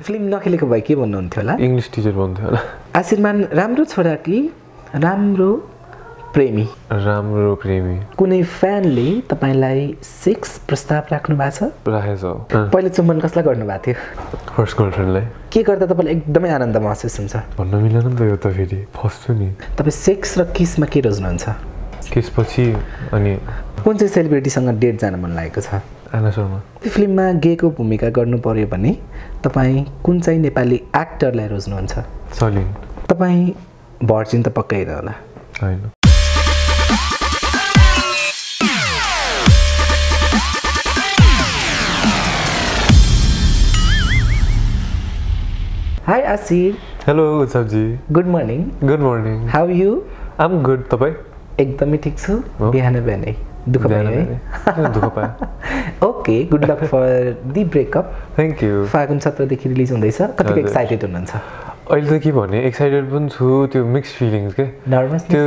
Film नखेलेको भए के भन्नुहुन्थ्यो होला? इङ्ग्लिस टिचर भन्थ्यो होला। आशीर्मान राम्रो छोरा कि राम्रो प्रेमी? राम्रो प्रेमी। कुनै फ्यानले तपाईँलाई सेक्स प्रस्ताव राख्नु भएको छ? राखेछ पहिलो चुम्बन कसलाई गर्नुभएको थियो? फर्स्ट गर्लफ्रेन्डलाई। के गर्दा तपाईँलाई एकदमै आनन्द महसुस हुन्छ? भन्न मिलेन नि त यो त फेरि। फस्छु नि। तपाईँ सेक्स र किसमा के रोज्नुहुन्छ? त्यसपछि अनि कुन चाहिँ सेलिब्रिटीसँग डेट जान मन लागेको छ? आना शर्मा त्यो फिल्ममा गेको भूमिका गर्नु पर्यो भने तपाईँ कुन चाहिँ नेपाली एक्टरलाई रोज्नुहुन्छ? सलिन। तपाईँ भर्जिन त पक्कै होइन होला। होइन। Hi Ashir hello उत्सवजी good morning good morning how you am good तपाईँ? एकदमै ठिक छु? बिहान बिहानै दुःख भयो है? दुःख पायो okay good luck for the breakup thank you फागुन सत्रदेखि रिलिज हुँदैछ। कतिको। एक्साइटेड हुनुहुन्छ? अहिले त के भने एक्साइटेड पनि छु त्यो मिक्स फिलिङ्स के? नर्भस त्यो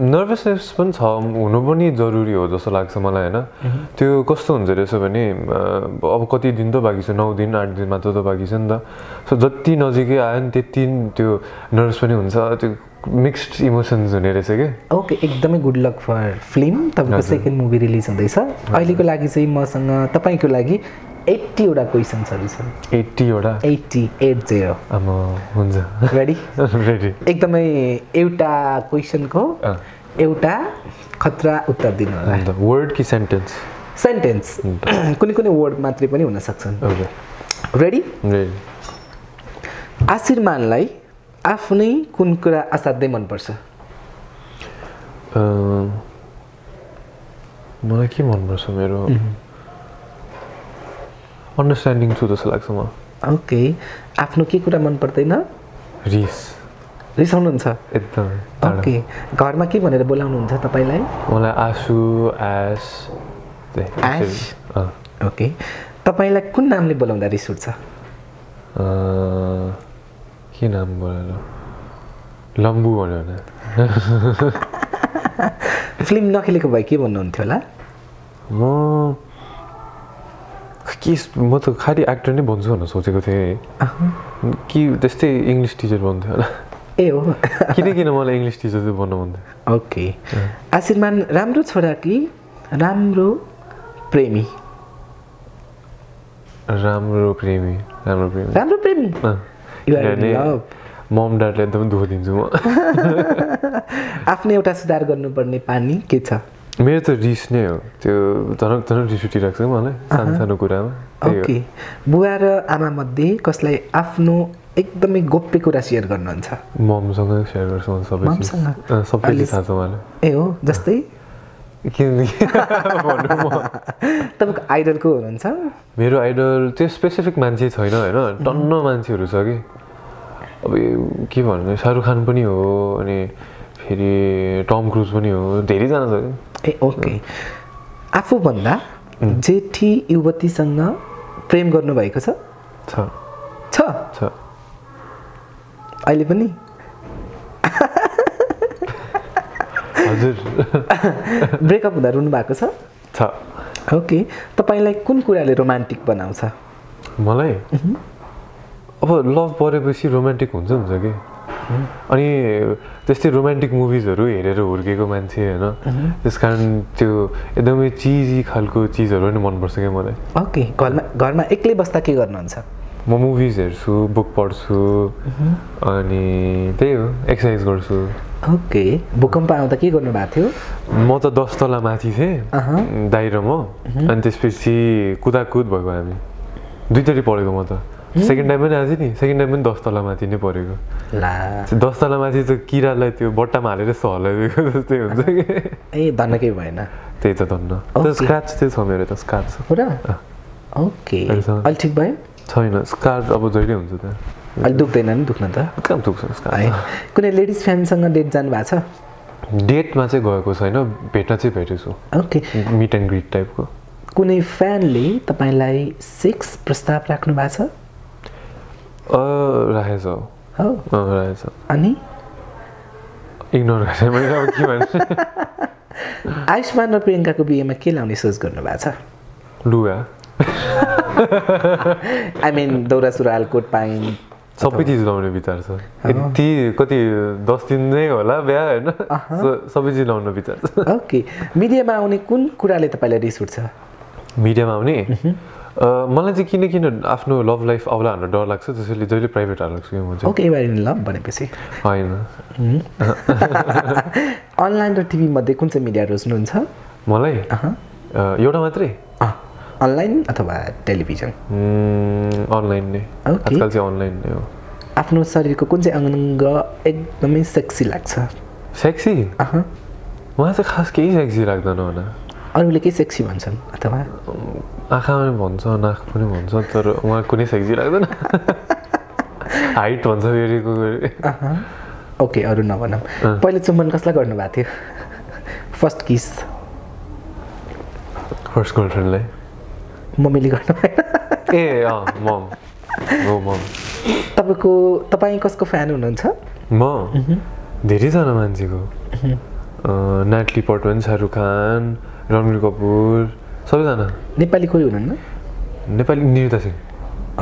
नर्भसनेस पनि छ। हुनु पनि जरुरी हो जस्तो लाग्छ मलाई होइन? त्यो कस्तो हुन्छ रहेछ भने अब कति दिन त बाँकी छ? नौ दिन आठ दिन मात्र त बाँकी छ नि त। सो जति नजिकै आयो नि त्यति त्यो नर्भस पनि हुन्छ। त्यो मिक्स्ड इमोसन्स हुने रहेछ क्या ओके एकदमै गुड लक फर फिल्म तपाईँको। सेकेन्ड मुभी रिलिज हुँदैछ। अहिलेको लागि चाहिँ मसँग तपाईँको लागि एट्टीवटा क्वेसन्सहरू छन् एट्टीवटा एट्टी एट जिरो हुन्छ। रेडी रेडी एकदमै एउटा क्वेसनको। एउटा खतरा उत्तर दिनु होला वर्ड कि सेन्टेन्स सेन्टेन्स कुनै कुनै वर्ड मात्रै पनि हुन सक्छन्। रेडी रेडी आशीर्मानलाई आफ्नै कुन कुरा असाध्यै मनपर्छ? मलाई के मनपर्छ मेरो? अन्डरस्ट्यान्डिङ छु जस्तो लाग्छ म ओके। आफ्नो के कुरा मन पर्दैन रिस रिसाउनुहुन्छ? एकदम। ओके। घरमा के भनेर बोलाउनुहुन्छ तपाईँलाई? मलाई आसु एस। ओके। तपाईँलाई कुन नामले बोलाउँदा रिस उठ्छ? के नाम बोलेर लम्बु भन्यो भने फिल्म नखेलेको भए के भन्नुहुन्थ्यो होला म के म त खालि एक्टर नै भन्छु भनेर सोचेको थिएँ कि त्यस्तै इङ्ग्लिस टिचर भन्थ्यो होला ए हो किन किन मलाई इङ्ग्लिस टिचर चाहिँ भन्नु भन्थ्यो ओके आशीर्मान राम्रो छोरा कि राम्रो प्रेमी राम्रो प्रेमी राम्रो प्रेमी राम्रो प्रेमी मम ड्याडले एकदम दुःख दिन्छु म। आफ्नो एउटा सुधार गर्नुपर्ने पानी के छ? मेरो त रिस नै हो। त्यो झनक झनक रिस उठिरहेको छ मलाई सानो सानो कुरामा। ओके। बुवा र आमा मध्ये कसलाई आफ्नो एकदमै गोप्य कुरा सेयर गर्नुहुन्छ? ममसँग सेयर गर्छु सबै चिज ममसँग? अँ, सबै अहिले- चिज थाहा छ मलाई। ए हो? जस्तै? तपाईँको आइडल को हुनुहुन्छ? मेरो आइडल त्यो स्पेसिफिक मान्छे छैन होइन? टन्न मान्छेहरू छ कि? अब के भन्नु शाहरुख खान पनि हो अनि फेरि टम क्रुज पनि हो धेरैजना छ कि? ए ओके। आफूभन्दा जेठी युवतीसँग प्रेम गर्नुभएको छ? छ। अहिले पनि? हजुर। ब्रेकअप हुँदा रुनु भएको छ? छ। ओके। तपाईँलाई कुन कुराले रोमान्टिक बनाउँछ? मलाई? अब लभ परेपछि रोमान्टिक हुन्छ हुन्छ कि? अनि त्यस्तै रोमान्टिक मुभिजहरू हेरेर हुर्केको मान्छे होइन? त्यस कारण त्यो एकदमै चिजी खालको चिजहरू पनि मनपर्छ क्या मलाई। ओके। घरमा घरमा एक्लै बस्दा के गर्नुहुन्छ? म मुभिज हेर्छु बुक पढ्छु अनि त्यही हो एक्सर्साइज गर्छु। ओके भूकम्प आउँदा के गर्नुभएको थियो? म त दस तला माथि थिएँ अहँ। दाइ र म अनि त्यसपछि कुदाकुद भएको हामी। दुईचोटि पढेको म त। सेकेन्ड टाइम पनि आज नि सेकेन्ड टाइम पनि दस तला माथि नै त्यो दस तला माथि त किरालाई त्यो बट्टामा हालेर यस्तो हल्लाइदिएको जस्तै हुन्छ कि। ए धन्न केही भएन। त्यही त धन्न. त्यो स्क्राच चाहिँ छ मेरो त स्क्राच ओके। अहिले ठिक भयो? छैन स्कार अब जहिले हुन्छ त। अहिले दुख्दैन नि दुख्न त? कहाँ दुख्छ है। कुनै लेडिज फ्यानसँग डेट जानु भएको छ? डेटमा चाहिँ गएको छैन भेट्न चाहिँ भेटेको छु ओके मिट एन्ड ग्रिट टाइपको कुनै फ्यानले तपाईँलाई सेक्स प्रस्ताव राख्नु भएको छ? राखेछ। हो। राखेछ। अनि? इग्नोर गरेँ मैले अब के भन्छु आयुष्मान र प्रियङ्काको बिहेमा के लाउने सोच गर्नु भएको छ? लुगा। आई मिन दौरा सुरुवाल कोट पाइन। सबै चिज लाउने विचार छ। यति कति दस दिन नै होला बिहा होइन? सबै चिज लाउनु विचार छ। ओके। मिडियामा आउने कुन कुराले तपाईँलाई रिस उठ्छ? मिडियामा आउने? मलाई चाहिँ किन किन आफ्नो लभ लाइफ अग्ला हाल्न डर लाग्छ त्यसैले जहिले प्राइभेट सक्छु म चाहिँ। ओके बारे ल भनेपछि। होइन। अनलाइन र टिभी मध्ये कुन चाहिँ मिडिया रोज्नुहुन्छ मलाई? एउटा मात्रै? अनलाइन अथवा टेलिभिजन अनलाइन नै। आजकल चाहिँ अनलाइन नै हो आफ्नो शरीरको कुन चाहिँ अङ्ग एकदमै सेक्सी लाग्छ? सेक्सी अहँ। मलाई चाहिँ खास केही सेक्सी लाग्दैन होला। अरूले के सेक्सी भन्छन् अथवा? आँखा पनि भन्छ नाक पनि भन्छ तर उहाँ कुनै सेक्सी लाग्दैन। हाइट भन्छ फेरि। ओके अरू नभनौँ। पहिलो चुम्बन कसलाई गर्नुभएको थियो? फर्स्ट किस फर्स्ट गर्लफ्रेन्डलाई मम्मीले गर्नु ए अँ मम हो मम तपाईँको तपाईँ कसको फ्यान हुनुहुन्छ? म? धेरैजना मान्छेको। नाटली पर्टमन शाहरुख खान रणवीर कपुर सबैजना। नेपाली कोही हुनुहुन्न? नेपाली निरुता सिंह।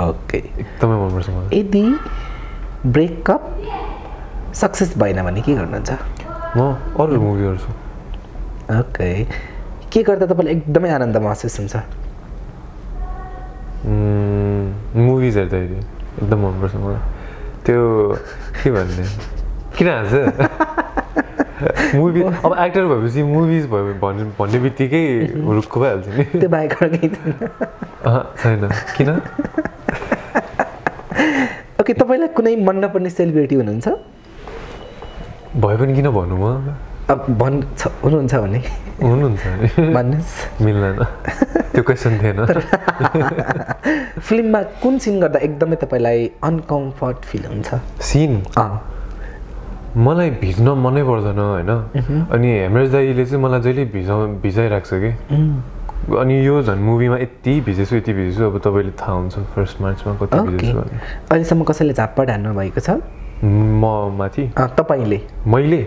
ओके। एकदमै मनपर्छ मलाई। यदि ब्रेकअप सक्सेस भएन भने के गर्नुहुन्छ? म अरू मुभी हेर्छु। ओके। के गर्दा तपाईँलाई एकदमै आनन्द महसुस हुन्छ? मुभिज हेर्दाखेरि एकदम मनपर्छ मलाई त्यो के भन्ने किन हाँस्छ मुभी अब एक्टर भएपछि मुभिज भयो भन्ने भन्ने बित्तिकै हुरुक्क भइहाल्छ नि त्यो बाहेक छैन किन ओके तपाईँलाई कुनै मन नपर्ने सेलिब्रिटी हुनुहुन्छ भए पनि किन भन्नु म अब भन् हुनुहुन्छ भने। हुनुहुन्छ भन्नुहोस्। मिल्दैन। त्यो क्वेसन थिएन। फिल्ममा कुन सिन गर्दा एकदमै तपाईँलाई अनकम्फर्ट फिल हुन्छ? सिन? मलाई भिज्न मनै पर्दैन होइन? अनि हेमराज दाईले चाहिँ मलाई जहिले भिजा भिजाइरहेको छ कि अनि यो झन् मुभीमा यति भिजेछु यति भिजेछु अब तपाईँले थाहा हुन्छ फर्स्ट मार्चमा कति भिजेछु अहिलेसम्म कसैले झाप्पड हान्नु भएको छ? म माथि? तपाईँले। मैले?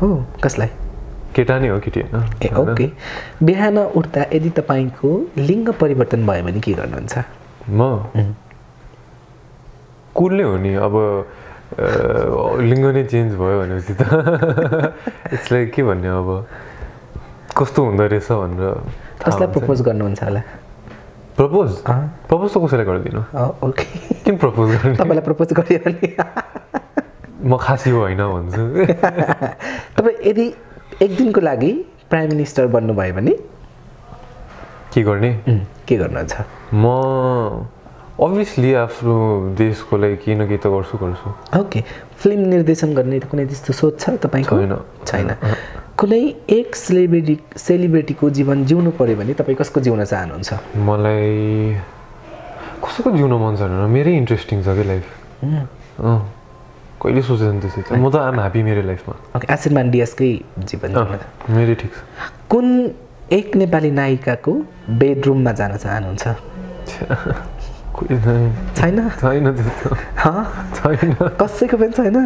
हो कसलाई? केटा नै हो केटी। ए ओके। बिहान उठ्दा यदि तपाईँको लिङ्ग परिवर्तन भयो भने के गर्नुहुन्छ? म? कुल नै हो नि अब लिङ्ग नै चेन्ज भयो भनेपछि त। यसलाई के भन्ने अब? कस्तो हुँदो रहेछ भनेर कसलाई। प्रपोज गर्नुहुन्छ होला? प्रपोज प्रपोज त कसैलाई गरिदिनु ओके किन प्रपोज गर्ने तपाईँलाई प्रपोज गरियो भने म खासी होइन भन्छु तपाईँ यदि एक दिनको लागि प्राइम मिनिस्टर बन्नुभयो भने के गर्ने के गर्नुहुन्छ म अभियसली आफ्नो देशको लागि केही न केही त गर्छु गर्छु ओके फिल्म निर्देशन गर्ने कुनै त्यस्तो सोच छ तपाईँको छैन। छैन कुनै एक सेलिब्रिटी सेलिब्रिटीको जीवन जिउनु पऱ्यो भने तपाईँ कसको जिउन चाहनुहुन्छ? मलाई कसैको जिउन मन छैन मेरै इन्ट्रेस्टिङ छ कि लाइफ कहिले सोचेन त्यसै। म त आम ह्याप्पी मेरो लाइफमा ओके आशिर मान्डियासकै जीवन मेरै ठिक छ। कुन एक नेपाली नायिकाको बेडरुममा जान चाहनुहुन्छ? छैन। छैन? कसैको पनि छैन?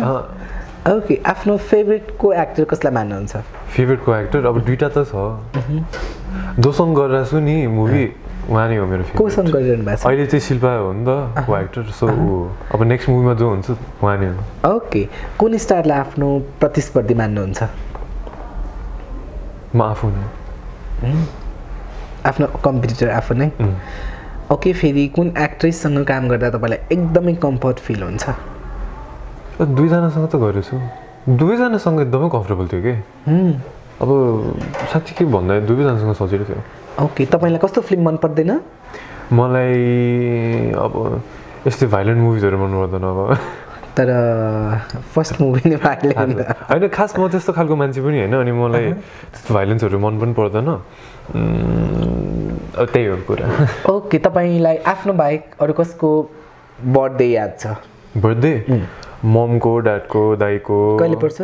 ओके आफ्नो फेभरेटको एक्टर कसलाई मान्नुहुन्छ? फेभरेटको एक्टर अब दुइटा त छ। जोसँग गरिरहेको छु नि मुभी उहाँ नै हो मेरो फेभरेट कोसँग गरिरहनु भएको छ? अहिले चाहिँ शिल्पा हो नि त को एक्टर सो अब नेक्स्ट मुभीमा जो हुन्छ उहाँ नै हो। ओके कुन स्टारलाई आफ्नो प्रतिस्पर्धी मान्नुहुन्छ? म आफू नै। आफ्नो कम्पिटिटर आफू नै. ओके फेरि कुन एक्ट्रेससँग काम गर्दा तपाईँलाई एकदमै कम्फर्ट फिल हुन्छ? दुईजनासँग त गरेको छु दुवैजनासँग एकदमै कम्फर्टेबल थियो कि अब साँच्ची के भन्दा दुवैजनासँग सजिलो थियो ओके तपाईँलाई कस्तो फिल्म मन पर्दैन मलाई अब यस्तै भाइलेन्ट मुभिजहरू मन पर्दैन अब तर फर्स्ट मुभी नै लिएर होइन खास म त्यस्तो खालको मान्छे पनि होइन अनि मलाई त्यस्तो भाइलेन्सहरू मन पनि पर्दैन त्यही हो कुरा ओके तपाईँलाई आफ्नो बाहेक अरू कसको बर्थडे याद छ बर्थडे ममको ड्याडको दाईको कहिले पर्छ?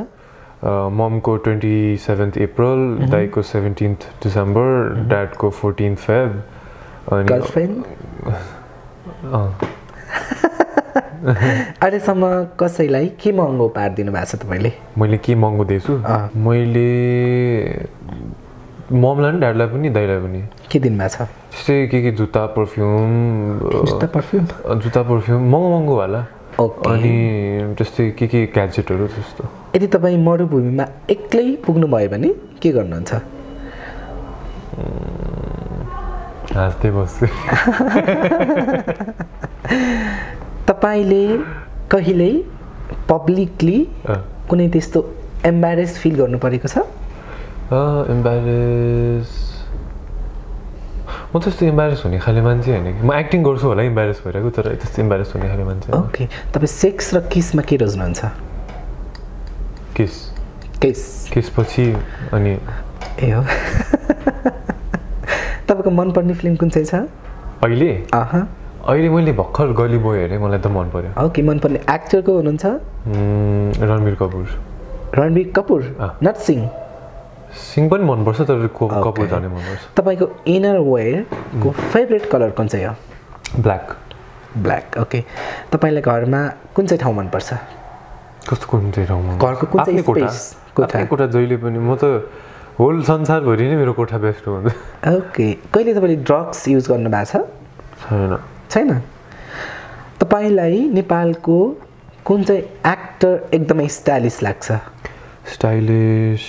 ममको ट्वेन्टी सेभेन्थ अप्रिल दाईको सेभेन्टिन्थ डिसेम्बर ड्याडको फोर्टिन्थ फेब अनि अहिलेसम्म कसैलाई के महँगो पारिदिनु भएको छ तपाईँले? मैले के महँगो दिएछु। मैले ममलाई पनि ड्याडलाई पनि दाइलाई पनि। के दिनमा छ? त्यस्तै के के जुत्ता पर्फ्युम जुत्ता पर्फ्युम जुत्ता पर्फ्युम महँगो महँगो होला अनि त्यस्तै के के ग्याजेटहरू त्यस्तो यदि तपाईँ मरुभूमिमा एक्लै पुग्नुभयो भने के गर्नुहुन्छ? हाँस्दै बस्छु। तपाईँले कहिल्यै पब्लिकली। कुनै त्यस्तो एम्बारेस फिल गर्नु परेको छ? इम्बारेस म त्यस्तो इम्बारेस हुने खाले मान्छे होइन कि? म एक्टिङ गर्छु होला इम्बारेस भइरहेको तर त्यस्तो इम्बारेस हुने खाले मान्छे। ओके तपाईँ सेक्स र किसमा के रोज्नुहुन्छ किस किस किसपछि अनि ए हो? तपाईँको मनपर्ने फिल्म कुन चाहिँ छ? अहिले? अह। अहिले मैले भर्खर गली बोय हेरेँ मलाई त मन पर्यो। ओके मनपर्ने एक्टरको हुनुहुन्छ? उम्, रणवीर कपुर। रणबीर कपुर। नट सिंह सिंह पनि मनपर्छ तर को- Okay. कपुर झनै मनपर्छ तपाईँको इनर वेयरको फेभरेट कलर कुन चाहिँ हो ब्ल्याक ब्ल्याक ओके तपाईँलाई घरमा कुन चाहिँ ठाउँ मनपर्छ कस्तो कुन चाहिँ ठाउँमा घरको कुन चाहिँ आफ्नै कोठा? कोठा? जहिले पनि म त होल संसारभरि नै मेरो कोठा बेस्ट हो हुन्छ ओके कहिले तपाईँले ड्रग्स युज गर्नु भएको छ छैन छैन तपाईँलाई नेपालको कुन चाहिँ एक्टर एकदमै स्टाइलिस लाग्छ. स्टाइलिस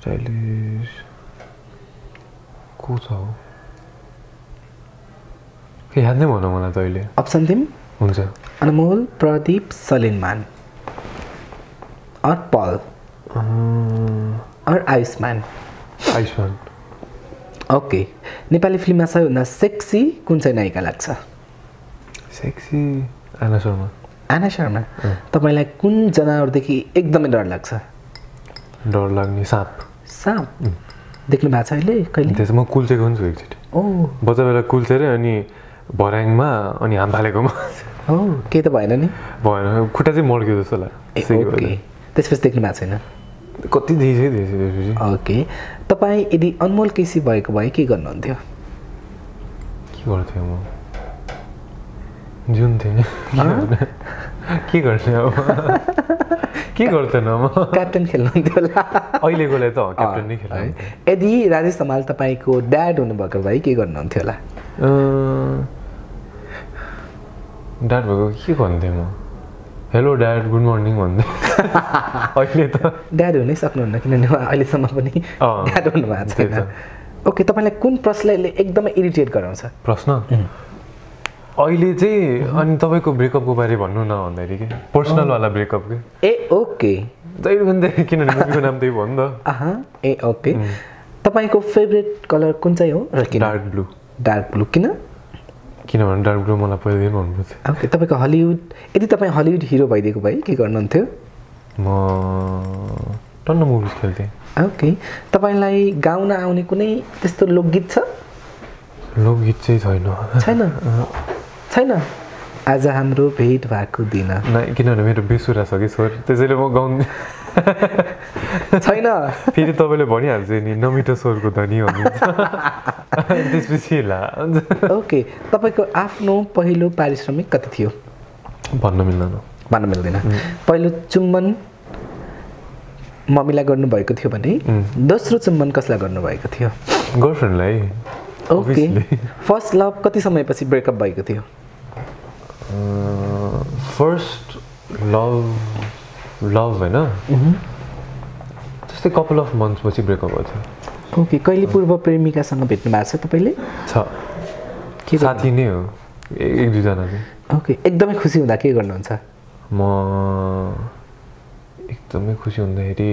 स्टाइलिस को छ हौ याद नै भन मलाई त अहिले अप्सन दिम हुन्छ अनमोल प्रदीप सलिनमान और पल और आयुष्मान आयुष्मान ओके नेपाली फिल्ममा सबैभन्दा सेक्सी कुन चाहिँ नायिका लाग्छ सेक्सी आना शर्मा आना शर्मा तपाईँलाई कुन जनावरदेखि एकदमै डर लाग्छ डर लाग्ने साँप साँप। देख्नु भएको छ अहिले कहिले? त्यसो म कुल्चेको पनि छु एकचोटि ओ। बच्चा बेला कुल्चेर अनि भर्याङमा अनि हाम फालेकोमा हो केही त भएन नि? भएन खुट्टा चाहिँ मर्क्यो जस्तो लाग्यो। ओके। त्यसपछि देख्नु भएको छैन। कति दिएछ दिएछ त्यसपछि। ओके। तपाईँ यदि अनमोल केसी भएको भए के गर्नुहुन्थ्यो? के गर्थेँ म? जुन थिएँ। के गर्ने अब? के गर्थेन म? क्याप्टेन खेल्नुहुन्थ्यो होला। अहिलेकोलाई त क्याप्टेन नै खेल्नु। यदि राजेश हमाल तपाईँको ड्याड हुनुभएको भए के गर्नुहुन्थ्यो होला? ड्याड भएको के भन्थेँ म? हेलो ड्याड गुड मर्निङ भन्दै अहिले त ड्याड हुनै सक्नुहुन्न किनभने अहिलेसम्म पनि ड्याड हुनुभएको छैन। ओके तपाईँलाई कुन प्रश्नले एकदमै इरिटेट गराउँछ? प्रश्न? अहिले चाहिँ अनि तपाईँको ब्रेकअपको बारे भन्नु न भन्दाखेरि के? पर्सनलवाला ब्रेकअप के ए ओके। जहिले पनि किनभने मुभीको नाम त्यही भन्नु त। ए ओके। तपाईँको फेभरेट कलर कुन चाहिँ हो र किन? Dark blue. Dark blue. किन? किनभने डार्क ब्लू मलाई पहिल्यै मनपर्थ्यो ओके तपाईँको हलिउड यदि तपाईँ हलिउड हिरो भइदिएको भए के गर्नुहुन्थ्यो? म टन्न मुभिज खेल्थेँ। ओके। तपाईँलाई गाउन आउने कुनै त्यस्तो लोकगीत छ? लोकगीत चाहिँ छैन। छैन? छैन। आज हाम्रो भेट भएको दिन। किनभने मेरो बेसुरा छ कि स्वर त्यसैले म गाउने छैन। फेरि तपाईँले भनिहाल्छ नि नमिठो स्वरको धनी भन्नुहुन्छ त्यसपछि ओके तपाईँको आफ्नो पहिलो पारिश्रमिक कति थियो? भन्न मिल्दैन। भन्न मिल्दैन। पहिलो चुम्बन मम्मीलाई गर्नुभएको थियो भने दोस्रो चुम्बन कसलाई गर्नुभएको थियो? गर्लफ्रेन्डलाई ओके। फर्स्ट लभ कति समयपछि ब्रेकअप भएको थियो? फर्स्ट लभ लभ होइन त्यस्तै कपाल अफ मन्थ्स पछि ब्रेकअप भएको थियो ओके कहिले पूर्व प्रेमिकासँग भेट्नु भएको छ तपाईँले? छ। के साथी नै हो। एक दुईजना चाहिँ ओके एकदमै खुसी हुँदा के गर्नुहुन्छ? म एकदमै खुसी हुँदाखेरि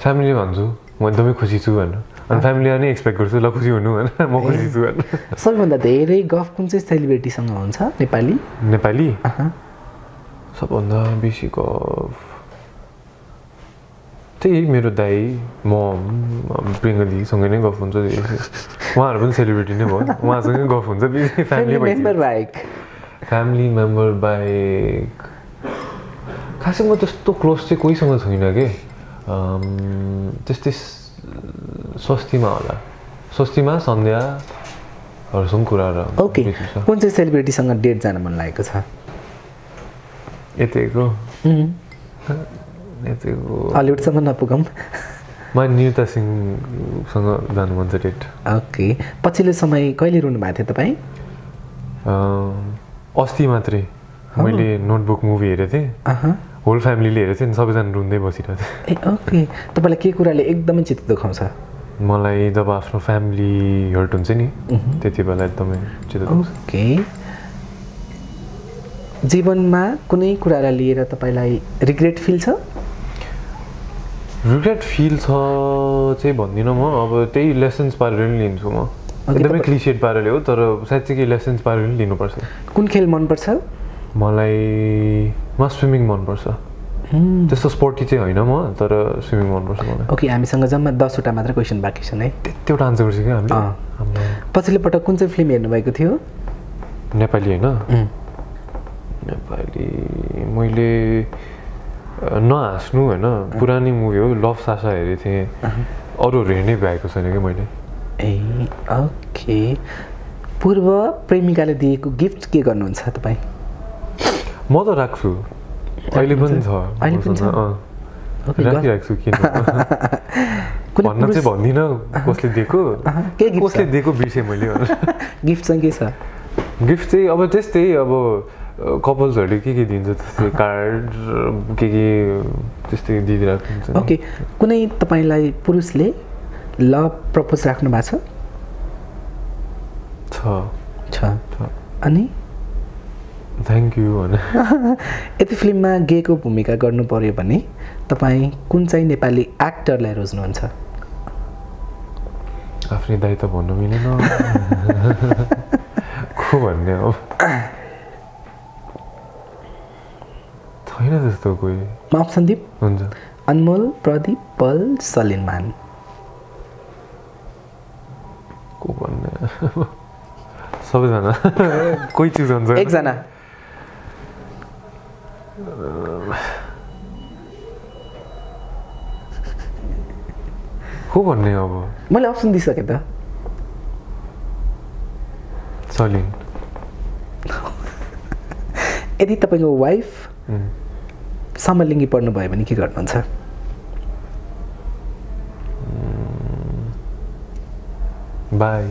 फ्यामिलीले भन्छु म एकदमै खुसी छु भनेर। अनि फ्यामिलीलाई नै एक्सपेक्ट गर्छु ल खुसी हुनु होइन म खुसी छु भनेर सबैभन्दा धेरै गफ कुन चाहिँ सेलिब्रिटीसँग हुन्छ? नेपाली? नेपाली। सबभन्दा बेसी गफ त्यही मेरो दाई मम प्रिङ्गलीसँगै नै गफ हुन्छ उहाँहरू पनि सेलिब्रिटी नै भयो। उहाँसँगै गफ हुन्छ फ्यामिली मेम्बर बाहेक। फ्यामिली मेम्बर बाहेक। खासै म त्यस्तो क्लोज चाहिँ कोहीसँग छुइनँ कि? त्यस्तै स्वस्तिमा होला स्वस्तिमा सन्ध्याहरूसँग कुरा र ओके। कुन चाहिँ सेलिब्रिटीसँग डेट जान मन लागेको छ? यतिको। यतिको। हलिउडसम्म नपुगौँ। मलाई निरुता सिंहसँग जानु मन छ डेट। ओके। पछिल्लो समय कहिले रुनु भएको थियो तपाईँ? अस्ति मात्रै। मैले नोटबुक मुभी हेरेको थिएँ। अहँ। होल फ्यामिलीले हेरेको थिएँ नि सबैजना रुँदै बसिरहेको थियो ए ओके। तपाईँलाई के कुराले एकदमै चित्त दुखाउँछ? मलाई जब आफ्नो फ्यामिली हर्ट हुन्छ नि त्यति बेला एकदमै चित्त ओके। जीवनमा कुनै कुरालाई लिएर तपाईँलाई रिग्रेट फिल छ? रिग्रेट फिल छ चाहिँ भन्दिनँ म। अब त्यही लेसन्स पारेर नि लिन्छु म। एकदमै क्लिसिएट पाराले हो तर केही लेसन्स पारेर नि लिनुपर्छ। कुन खेल मनपर्छ? मलाई म स्विमिङ मनपर्छ। Hmm, त्यस्तो स्पोर्टी चाहिँ होइन म तर स्विमिङ मनपर्छ मलाई। ओके हामीसँग जम्मा दसवटा मात्र क्वेसन बाँकी छन् है। त्यति एउटा आन्सर गर्छ क्या पछिल्लो पटक कुन चाहिँ फिल्म हेर्नुभएको थियो? नेपाली होइन। उम्, नेपाली मैले नहाँस्नु होइन। पुरानै मुभी हो लभ सासा हेरेको थिएँ। अरूहरू हेर्नै भएको छैन कि मैले। ए ओके पूर्व प्रेमिकाले दिएको गिफ्ट के गर्नुहुन्छ तपाईँ? म त राख्छु अहिले पनि छ अहिले पनि छ? ग- राखिराख्छु किन भन्न चाहिँ भन्दिनँ। कसले दिएको? कसले छ? दिएको बिर्सेँ मैले गिफ्ट चाहिँ के छ? गिफ्ट चाहिँ अब त्यस्तै अब कपल्सहरूले के के दिन्छ त्यस्तै कार्ड के के त्यस्तै दिइरहेको हुन्छ। ओके कुनै तपाईँलाई पुरुषले लभ प्रपोज राख्नु भएको छ छ? छ। छ। अनि? थ्याङ्क यू यति फिल्ममा गेको भूमिका गर्नु पर्यो भने तपाईँ कुन चाहिँ नेपाली एक्टरलाई रोज्नुहुन्छ? आफ्नै दाइ त भन्नु मिलेन। को भन्ने अब छैन त्यस्तो कोही। म अप्सन दिप। हुन्छ। अनमोल प्रदीप पल सलिनमान को भन्ने? सबैजना। कोही चिज हुन्छ। एकजना। को भन्ने अब? मैले अप्सन दिइसकेँ त। सलिन। यदि तपाईँको वाइफ समलिङ्गी पर्नुभयो भने के गर्नुहुन्छ? बाई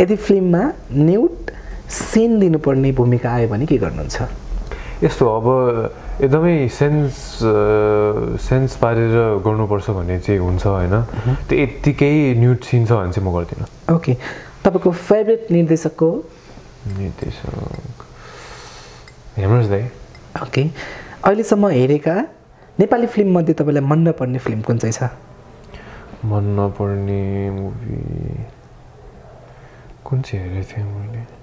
यदि फिल्ममा न्युट सिन दिनुपर्ने भूमिका आयो भने के गर्नुहुन्छ? यस्तो अब एकदमै सेन्स सेन्स पारेर गर्नुपर्छ भन्ने चाहिँ हुन्छ होइन। त्यो यत्तिकै न्युट सिन छ भने चाहिँ म गर्दिनँ। ओके। तपाईँको फेभरेट निर्देशकको निर्देशक? हेर्नुहोस् दाइ ओके। अहिलेसम्म हेरेका नेपाली फिल्ममध्ये तपाईँलाई मन नपर्ने फिल्म कुन चाहिँ छ? मन नपर्ने मुभी कुन चाहिँ हेरेको थिएँ मैले?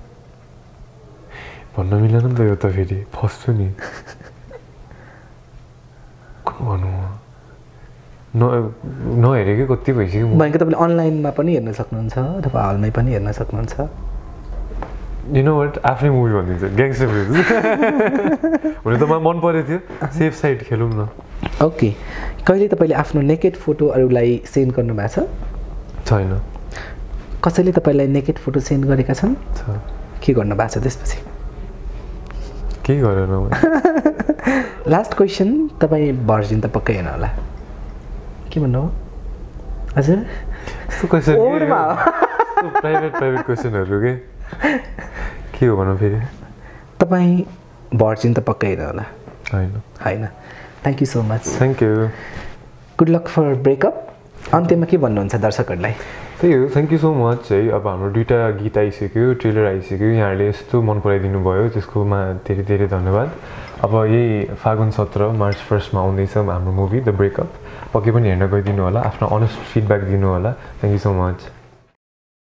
भन्न मिलेन नि त यो त फेरि फस्छु नि कुन भनौँ? न नहेरेकै कति भइसक्यो भनेको तपाईँले अनलाइनमा पनि हेर्न सक्नुहुन्छ अथवा हलमै पनि हेर्न सक्नुहुन्छ यु नो वाट आफ्नै मुभी भनिदिन्छ ग्याङ्स्टर हुन त मलाई मन परेको थियो सेफ साइड खेलौँ न ओके कहिले तपाईँले आफ्नो नेकेड फोटो अरूलाई सेन्ड गर्नुभएको छ छैन कसैले तपाईँलाई नेकेड फोटो सेन्ड गरेका छन् के गर्नुभएको छ त्यसपछि केही गरेन लास्ट क्वेसन तपाईँ भर्जिन त पक्कै होइन होला। के भन्नु हो? हजुर। प्राइभेट प्राइभेट क्वेसनहरू के? के हो भनौँ फेरि? तपाईँ भर्जिन त पक्कै होइन होला। होइन। होइन। Thank you so much thank you good luck for breakup अन्त्यमा के भन्नुहुन्छ दर्शकहरूलाई? त्यही हो थ्याङ्क यू सो मच है अब हाम्रो दुइटा गीत आइसक्यो ट्रेलर आइसक्यो। यहाँहरूले यस्तो मन पराइदिनु भयो त्यसकोमा धेरै धेरै धन्यवाद। अब यही फागुन सत्र मार्च फर्स्टमा आउँदैछ हाम्रो मुभी द ब्रेकअप पक्कै पनि हेर्न गइदिनु होला आफ्नो अनेस्ट फिडब्याक दिनु होला। Thank you so much